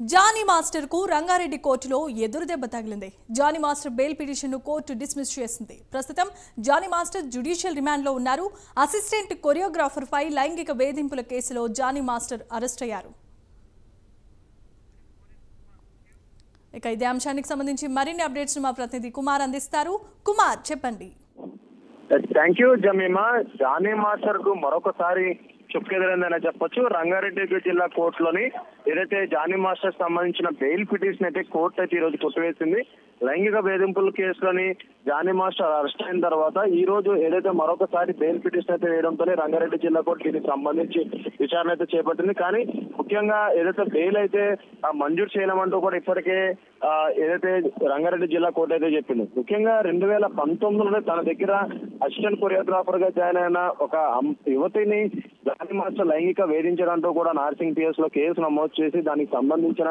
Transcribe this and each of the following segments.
Johnny మాస్టర్కు Rangareddy కోర్టులో ఎదురుదెబ్బ తగిలింది. Jani master bail petition court dismiss చేసింది. ప్రస్తుతం జానీ మాస్టర్ జ్యుడిషియల్ రిమాండ్లో ఉన్నారు. అసిస్టెంట్ కొరియోగ్రాఫర్ పై లైంగిక వేధింపుల కేసులో జానీ మాస్టర్ అరెస్ట్ అయ్యారు. ఇక ఇదే అంశానికి సంబంధించి మరిన్ని అప్డేట్స్ మా ప్రతినిధి కుమార్ అందిస్తారు. కుమార్ చెప్పండి. Thank you Jemima. జానీ మాస్టర్కు మరొకసారి చుక్కెదిరిందని చెప్పొచ్చు. రంగారెడ్డి జిల్లా కోర్టులోని ఏదైతే జానీ మాస్టర్ సంబంధించిన బెయిల్ పిటిషన్ అయితే కోర్టు అయితే ఈ రోజు కొట్టివేసింది. లైంగిక వేధింపుల కేసులోని జానీ మాస్టర్ అరెస్ట్ అయిన తర్వాత ఈ రోజు ఏదైతే మరొకసారి బెయిల్ పిటిషన్ అయితే వేయడంతోనే రంగారెడ్డి జిల్లా కోర్టు దీనికి సంబంధించి విచారణ అయితే చేపట్టింది. కానీ ముఖ్యంగా ఏదైతే బెయిల్ అయితే మంజూరు చేయలేమంటూ కూడా ఇప్పటికే ఏదైతే రంగారెడ్డి జిల్లా కోర్టు అయితే చెప్పింది. ముఖ్యంగా రెండు వేల పంతొమ్మిదిలోనే తన దగ్గర అసిస్టెంట్ కొరియోగ్రాఫర్గా జాయిన్ అయిన ఒక యువతిని దాని మాస్టర్ లైంగిక వేధించడంతో కూడా నార్సింగ్ పిఎస్లో కేసు నమోదు చేసి దానికి సంబంధించిన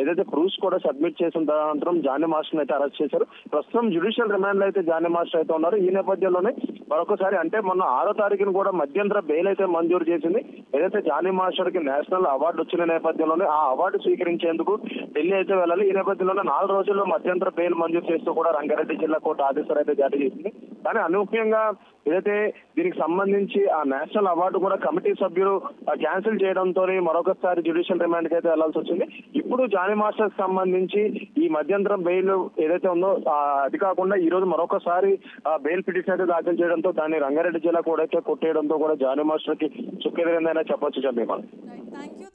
ఏదైతే ప్రూఫ్స్ కూడా సబ్మిట్ చేసిన అనంతరం జానీ మాస్టర్ అయితే అరెస్ట్ చేశారు. ప్రస్తుతం జ్యుడిషియల్ రిమాండ్లో అయితే జానీ మాస్టర్ అయితే ఉన్నారు. ఈ నేపథ్యంలోనే మరొకసారి అంటే మొన్న ఆరో తారీఖున కూడా మధ్యంతర బెయిల్ అయితే మంజూరు చేసింది. ఏదైతే జానీ మాస్టర్కి నేషనల్ అవార్డు వచ్చిన నేపథ్యంలోనే ఆ అవార్డు స్వీకరించేందుకు ఢిల్లీ అయితే వెళ్ళాలి. ఈ నేపథ్యంలోనే నాలుగు రోజుల్లో మధ్యంతర బెయిల్ మంజూరు చేస్తూ కూడా రంగారెడ్డి జిల్లా కోర్టు ఆదేశాలు అయితే జారీ చేసింది. కానీ అనూహ్యంగా ఏదైతే దీనికి సంబంధించి ఆ నేషనల్ అవార్డు కూడా కమిటీ సభ్యులు క్యాన్సిల్ చేయడంతో మరొకసారి జ్యుడిషియల్ రిమాండ్కి అయితే వెళ్ళాల్సి వచ్చింది. ఇప్పుడు జానీ మాస్టర్స్ సంబంధించి ఈ మధ్యంతరం బెయిల్ ఏదైతే ఉందో అది కాకుండా ఈ రోజు మరొకసారి బెయిల్ పిటిషన్ అయితే దాఖలు చేయడంతో దాన్ని రంగారెడ్డి జిల్లా కూడా అయితే కొట్టేయడంతో కూడా జానీ మాస్టర్కి చుక్కెదిరిందనే చెప్పొచ్చు చెప్పేమా థ్యాంక్ యూ